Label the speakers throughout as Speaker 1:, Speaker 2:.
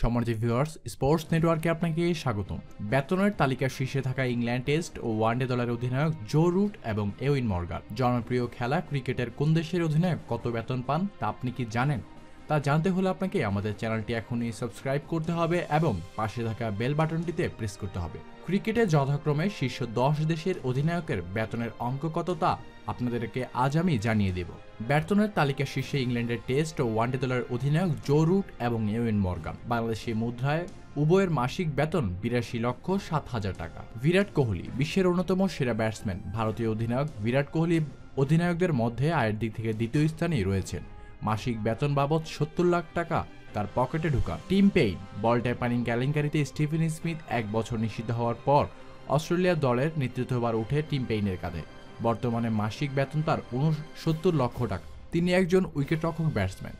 Speaker 1: সম্মানিত viewers sports নেটওয়ার্কে আপনাকে স্বাগতম। বেতনের তালিকার শীর্ষে থাকা ইংল্যান্ড টেস্ট ও ওয়ানডে দলের অধিনায়ক জো রুট এবং এউইন মর্গার। জনপ্রিয় খেলা ক্রিকেটের কোন দেশের অধিনায়ক কত বেতন পান তা আপনি কি জানেন? তা জানতে হলে আপনাকে আমাদের চ্যানেলটি এখনই সাবস্ক্রাইব করতে হবে এবং পাশে থাকা বেল বাটনটিতে প্রেস করতে হবে। ক্রিকেটে যথাক্রমে শীর্ষ দশ দেশের অধিনায়কের বেতনের অঙ্ক কত তা আপনাদেরকে আজ আমি জানিয়ে দেব। বেতনের তালিকা শীর্ষে ইংল্যান্ডের টেস্ট ও ওয়ানডে দলের অধিনায়ক জো রুট এবং এউইন মর্গান। বাংলাদেশি মুদ্রায় উভয়ের মাসিক বেতন বিরাশি লক্ষ সাত হাজার টাকা। বিরাট কোহলি, বিশ্বের অন্যতম সেরা ব্যাটসম্যান। ভারতীয় অধিনায়ক বিরাট কোহলি অধিনায়কদের মধ্যে আয়ের দিক থেকে দ্বিতীয় স্থানেই রয়েছেন। মাসিক বেতন বাবদ সত্তর লাখ টাকা তার পকেটে ঢুকা টিম পেইন বল ট্যাপারিং কেলেঙ্কারিতে স্টিফেন স্মিথ এক বছর নিষিদ্ধ হওয়ার পর অস্ট্রেলিয়া দলের নেতৃত্ববার উঠে টিম পেইনের কাঁধে। বর্তমানে মাসিক বেতন তার উনসত্তর লক্ষ টাকা। তিনি একজন উইকেটরক্ষক batsman.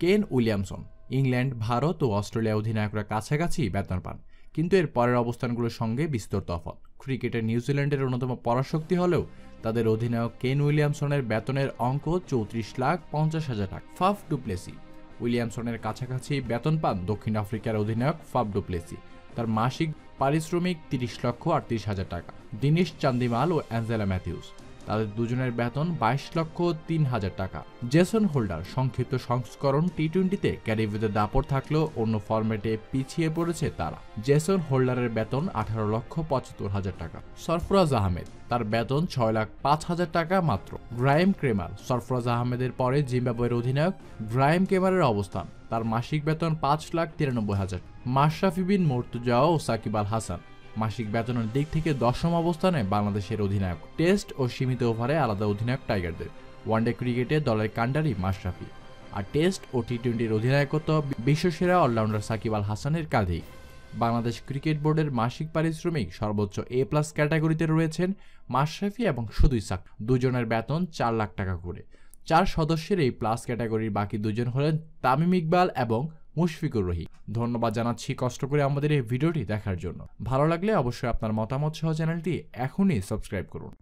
Speaker 1: Kane Williamson, England, Bharat ও অস্ট্রেলিয়া অধিনায়করা কাছাকাছি বেতন পান, কিন্তু এর পরের অবস্থানগুলোর সঙ্গে বিস্তর তফাৎ। ক্রিকেটে নিউজিল্যান্ডের অন্যতম পরাশক্তি হলেও তাদের অধিনায়ক কেন উইলিয়ামসনের বেতনের অঙ্ক চৌত্রিশ লাখ পঞ্চাশ হাজার টাকা। Faf du Plessis. উইলিয়ামসনের কাছাকাছি বেতন পান দক্ষিণ আফ্রিকার অধিনায়ক ফাফ ডুপ্লেসি। তার মাসিক পারিশ্রমিক তিরিশ লক্ষ আটত্রিশ হাজার টাকা। দিনেশ চান্দিমাল ও অ্যাঞ্জেলা ম্যাথিউস। তাদের দুজনের বেতন বাইশ লক্ষ তিন হাজার টাকা। জেসন হোল্ডার সংক্ষিপ্ত সংস্করণ টি টোয়েন্টিতে ক্যারিবিতে দাপট থাকলেও অন্য ফরম্যাটে পিছিয়ে পড়েছে তারা। জেসন হোল্ডারের বেতন আঠারো লক্ষ পঁচাত্তর হাজার টাকা। সরফরাজ আহমেদ তার বেতন ছয় লাখ পাঁচ হাজার টাকা মাত্র। গ্রায়েম ক্রেমার সরফরাজ আহমেদের পরে জিম্বাবুয়ের অধিনায়ক। গ্রায়েম ক্রেমারের অবস্থান, তার মাসিক বেতন পাঁচ লাখ তিরানব্বই হাজার। মাশরাফি বিন মর্তুজা ও সাকিব আল হাসান। মাসিক বেতনের দিক থেকে দশম অবস্থানে বাংলাদেশের অধিনায়ক, টেস্ট ও সীমিত ওভারে আলাদা অধিনায়ক টাইগারদের। ওয়ানডে ক্রিকেটে দলের কান্ডারি মাশরাফি। আর টেস্ট ও টি টোয়েন্টির অধিনায়কত্ব বিশ্বসেরা অলরাউন্ডার সাকিব আল হাসানের কাঁধেই। বাংলাদেশ ক্রিকেট বোর্ডের মাসিক পারিশ্রমিক সর্বোচ্চ এ প্লাস ক্যাটাগরিতে রয়েছেন মাশরাফি এবং সুদুই সাক। দুজনের বেতন চার লাখ টাকা করে। চার সদস্যের এই প্লাস ক্যাটাগরির বাকি দুজন হলেন তামিম ইকবাল এবং মুশফিকুর রহিম। ধন্যবাদ জানাচ্ছি কষ্ট করে আমাদের এই ভিডিওটি দেখার জন্য। ভালো লাগলে অবশ্যই আপনার মতামত সহ চ্যানেলটি এখনই সাবস্ক্রাইব করুন।